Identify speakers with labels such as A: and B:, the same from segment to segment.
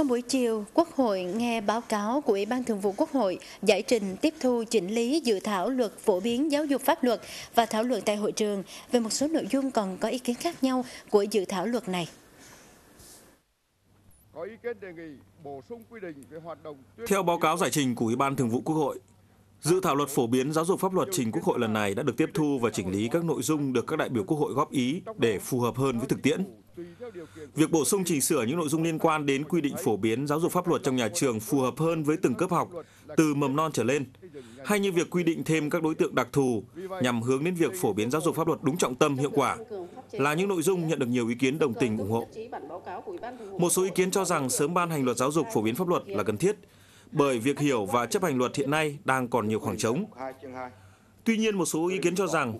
A: Trong buổi chiều, Quốc hội nghe báo cáo của Ủy ban Thường vụ Quốc hội giải trình tiếp thu chỉnh lý dự thảo luật phổ biến giáo dục pháp luật và thảo luận tại hội trường về một số nội dung còn có ý kiến khác nhau của dự thảo luật này.
B: Có ý kiến đề nghị bổ sung quy định về hoạt động
C: Theo báo cáo giải trình của Ủy ban Thường vụ Quốc hội, Dự thảo luật phổ biến giáo dục pháp luật trình Quốc hội lần này đã được tiếp thu và chỉnh lý các nội dung được các đại biểu Quốc hội góp ý để phù hợp hơn với thực tiễn. Việc bổ sung chỉnh sửa những nội dung liên quan đến quy định phổ biến giáo dục pháp luật trong nhà trường phù hợp hơn với từng cấp học, từ mầm non trở lên, hay như việc quy định thêm các đối tượng đặc thù nhằm hướng đến việc phổ biến giáo dục pháp luật đúng trọng tâm hiệu quả là những nội dung nhận được nhiều ý kiến đồng tình ủng hộ. Một số ý kiến cho rằng sớm ban hành luật giáo dục phổ biến pháp luật là cần thiết bởi việc hiểu và chấp hành luật hiện nay đang còn nhiều khoảng trống. Tuy nhiên, một số ý kiến cho rằng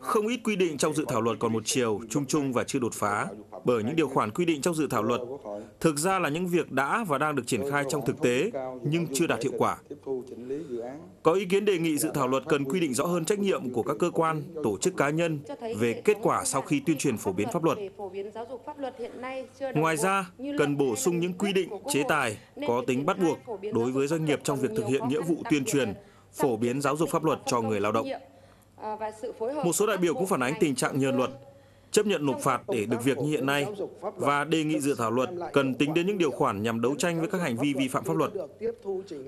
C: không ít quy định trong dự thảo luật còn một chiều, chung chung và chưa đột phá, bởi những điều khoản quy định trong dự thảo luật thực ra là những việc đã và đang được triển khai trong thực tế nhưng chưa đạt hiệu quả. Có ý kiến đề nghị dự thảo luật cần quy định rõ hơn trách nhiệm của các cơ quan, tổ chức cá nhân về kết quả sau khi tuyên truyền phổ biến pháp luật. Ngoài ra, cần bổ sung những quy định, chế tài có tính bắt buộc đối với doanh nghiệp trong việc thực hiện nghĩa vụ tuyên truyền, phổ biến giáo dục pháp luật cho người lao động. Một số đại biểu cũng phản ánh tình trạng nhờn luật, chấp nhận nộp phạt để được việc như hiện nay và đề nghị dự thảo luật cần tính đến những điều khoản nhằm đấu tranh với các hành vi vi phạm pháp luật.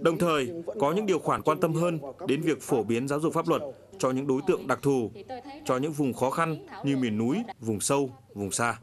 C: Đồng thời, có những điều khoản quan tâm hơn đến việc phổ biến giáo dục pháp luật cho những đối tượng đặc thù, cho những vùng khó khăn như miền núi, vùng sâu, vùng xa.